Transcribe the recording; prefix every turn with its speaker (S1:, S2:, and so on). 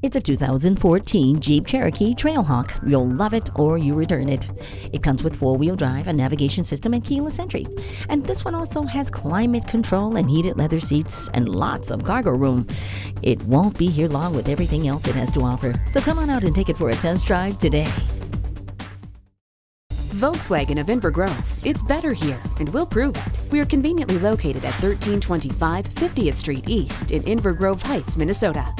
S1: It's a 2014 Jeep Cherokee Trailhawk. You'll love it or you return it. It comes with four-wheel drive, a navigation system, and keyless entry. And this one also has climate control and heated leather seats and lots of cargo room. It won't be here long with everything else it has to offer. So come on out and take it for a test drive today.
S2: Volkswagen of Inver Grove. It's better here, and we'll prove it. We are conveniently located at 1325 50th Street East in Inver Grove Heights, Minnesota.